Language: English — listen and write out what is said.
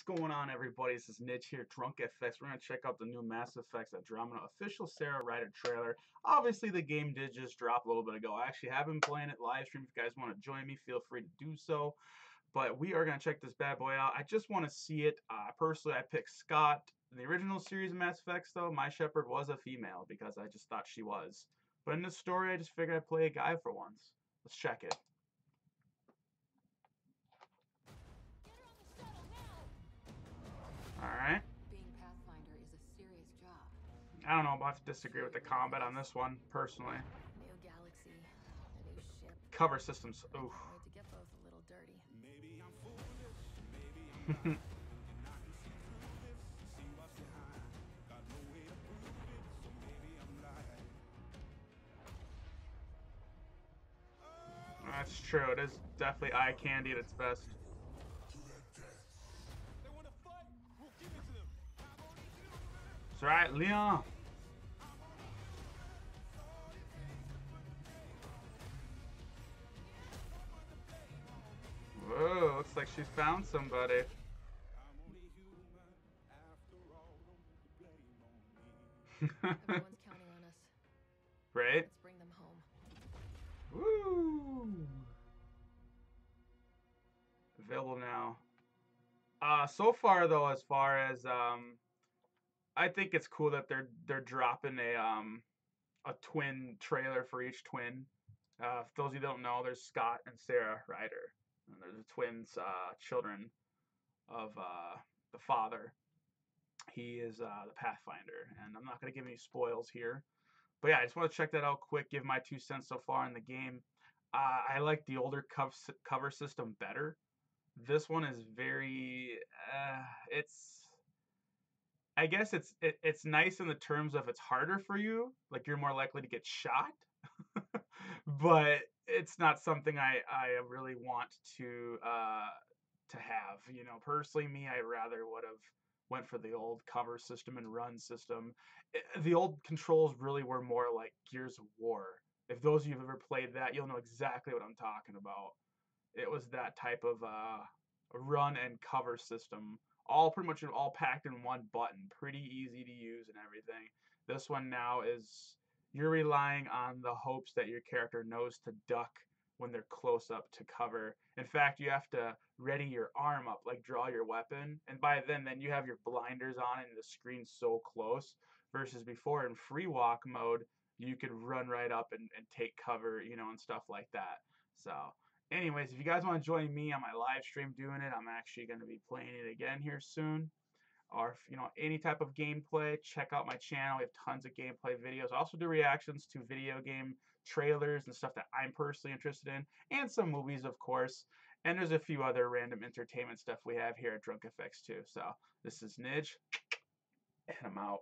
What's going on, everybody? This is Nidge here, Drunk FX. We're going to check out the new Mass Effect Andromeda official Sara Ryder trailer. Obviously, the game did just drop a little bit ago. I actually have been playing it live stream. If you guys want to join me, feel free to do so. But we are going to check this bad boy out. I just want to see it. Uh, personally, I picked Scott. In the original series of Mass Effect, though, my Shepard was a female because I just thought she was. But in this story, I just figured I'd play a guy for once. Let's check it. I don't know, I'll have to disagree with the combat on this one, personally. New galaxy, new ship. Cover systems, oof. To get both a little dirty. Maybe I'm foolish, maybe I'm and I can see through this, see what's behind. Got no way to prove it, so maybe I'm lying. That's true, it is definitely eye candy at its best. They want to blame found somebody. Everyone's counting on us. right? Let's bring them home. Woo! Available now. Uh, so far though, as far as um, I think it's cool that they're they're dropping a um a twin trailer for each twin. Uh, for those of you who don't know, there's Scott and Sara Ryder, and they're the twins, uh, children of uh, the father. He is uh, the Pathfinder, and I'm not gonna give any spoils here. But yeah, I just want to check that out quick, give my two cents so far in the game. Uh, I like the older cover, cover system better. This one is very, uh, it's, I guess it's it, it's nice in the terms of it's harder for you, like you're more likely to get shot, but it's not something I I really want to uh, to have. You know, personally, me, I rather would have went for the old cover system and run system i- the old controls really were more like Gears of War. If those of you have ever played that, you'll know exactly what I'm talking about. It was that type of uh, run and cover system, all pretty much all packed in one button, pretty easy to use and everything. This one now is you're relying on the hopes that your character knows to duck when they're close up to cover. In fact, you have to ready your arm up, like draw your weapon, and by then, then you have your blinders on and the screen's so close. Versus before in free walk mode, you could run right up and, and take cover, you know, and stuff like that. So, anyways, if you guys want to join me on my live stream doing it, I'm actually going to be playing it again here soon. Or you know any type of gameplay, check out my channel. We have tons of gameplay videos. I also do reactions to video game trailers and stuff that I'm personally interested in, and some movies, of course. And there's a few other random entertainment stuff we have here at Drunk FX too. So this is Nidge, and I'm out.